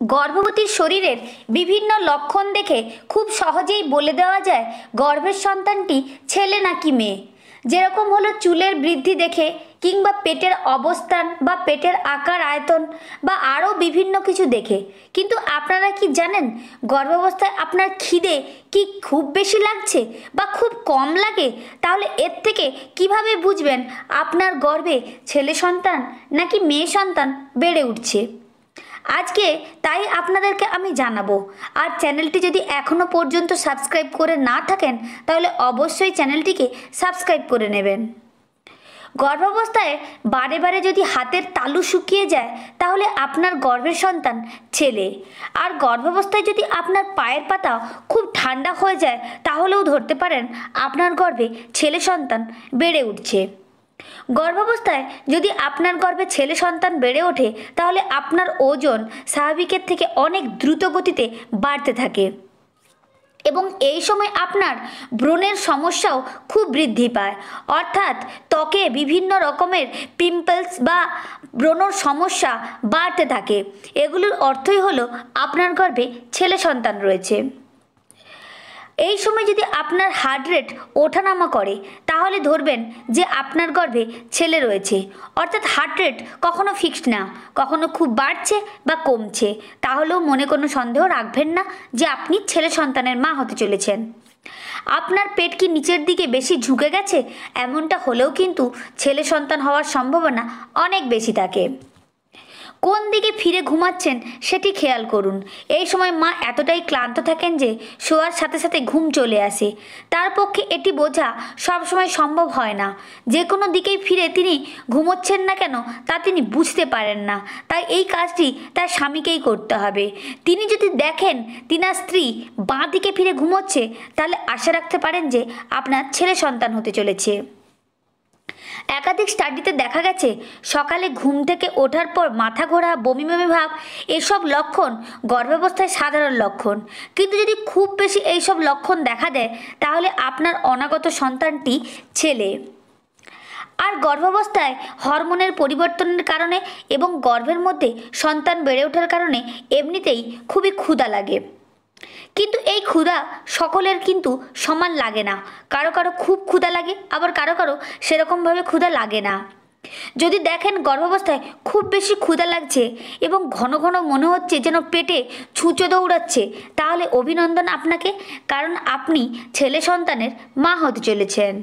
গর্ভবতীর শরীরের বিভিন্ন লক্ষণ দেখে খুব সহজেই বলে দেওয়া যায়, গর্ভের সন্তানটি ছেলে নাকি মেয়ে। যেরকম হলো চুলের বৃদ্ধি দেখে কিংবা পেটের অবস্থান বা পেটের আকার আয়তন বা আরও বিভিন্ন কিছু দেখে। কিন্তু আপনারা কি জানেন, গর্ভাবস্থায় আপনার খিদে কি খুব বেশি লাগছে বা খুব কম লাগে? তাহলে এর থেকে কীভাবে বুঝবেন আপনার গর্ভে ছেলে সন্তান নাকি মেয়ে সন্তান বেড়ে উঠছে? আজকে তাই আপনাদেরকে আমি জানাব। আর চ্যানেলটি যদি এখনও পর্যন্ত সাবস্ক্রাইব করে না থাকেন, তাহলে অবশ্যই চ্যানেলটিকে সাবস্ক্রাইব করে নেবেন। গর্ভাবস্থায় বারে বারে যদি হাতের তালু শুকিয়ে যায়, তাহলে আপনার গর্ভের সন্তান ছেলে। আর গর্ভাবস্থায় যদি আপনার পায়ের পাতা খুব ঠান্ডা হয়ে যায়, তাহলেও ধরতে পারেন আপনার গর্ভে ছেলে সন্তান বেড়ে উঠছে। গর্ভাবস্থায় যদি আপনার গর্ভে ছেলে সন্তান বেড়ে ওঠে, তাহলে আপনার ওজন স্বাভাবিকের থেকে অনেক দ্রুত গতিতে বাড়তে থাকে। এবং এই সময় আপনার ব্রণের সমস্যাও খুব বৃদ্ধি পায়। অর্থাৎ ত্বকে বিভিন্ন রকমের পিম্পলস বা ব্রণর সমস্যা বাড়তে থাকে। এগুলোর অর্থই হলো আপনার গর্ভে ছেলে সন্তান রয়েছে। এই সময় যদি আপনার হার্ট রেট ওঠানামা করে তাহলে ধরবেন যে আপনার গর্ভে ছেলে রয়েছে। অর্থাৎ হার্ট রেট কখনও ফিক্সড না, কখনো খুব বাড়ছে বা কমছে। তাহলেও মনে কোনো সন্দেহ রাখবেন না যে আপনি ছেলে সন্তানের মা হতে চলেছেন। আপনার পেট কি নিচের দিকে বেশি ঝুঁকে গেছে? এমনটা হলেও কিন্তু ছেলে সন্তান হওয়ার সম্ভাবনা অনেক বেশি থাকে। কোন দিকে ফিরে ঘুমাচ্ছেন সেটি খেয়াল করুন। এই সময় মা এতটাই ক্লান্ত থাকেন যে শোয়ার সাথে সাথে ঘুম চলে আসে। তার পক্ষে এটি বোঝা সবসময় সম্ভব হয় না। যে কোনো দিকেই ফিরে তিনি ঘুমোচ্ছেন না কেন তা তিনি বুঝতে পারেন না। তাই এই কাজটি তার স্বামীকেই করতে হবে। তিনি যদি দেখেন তিনার স্ত্রী বাঁ দিকে ফিরে ঘুমোচ্ছে, তাহলে আশা রাখতে পারেন যে আপনার ছেলে সন্তান হতে চলেছে। একাধিক স্টাডিতে দেখা গেছে, সকালে ঘুম থেকে ওঠার পর মাথা ঘোরা, বমি বমি ভাব, এসব লক্ষণ গর্ভাবস্থায় সাধারণ লক্ষণ। কিন্তু যদি খুব বেশি এইসব লক্ষণ দেখা দেয়, তাহলে আপনার অনাগত সন্তানটি ছেলে। আর গর্ভাবস্থায় হরমোনের পরিবর্তনের কারণে এবং গর্ভের মধ্যে সন্তান বেড়ে ওঠার কারণে এমনিতেই খুবই ক্ষুধা লাগে। এই ক্ষুধা সকলের কিন্তু সমান লাগে না। কারও কারও খুব ক্ষুধা লাগে, আবার কারও কারও সেরকমভাবে ক্ষুধা লাগে না। যদি দেখেন গর্ভাবস্থায় খুব বেশি ক্ষুধা লাগছে এবং ঘন ঘন মনে হচ্ছে যেন পেটে ছুঁচো দৌড়াচ্ছে, তাহলে অভিনন্দন আপনাকে, কারণ আপনি ছেলে সন্তানের মা হতে চলেছেন।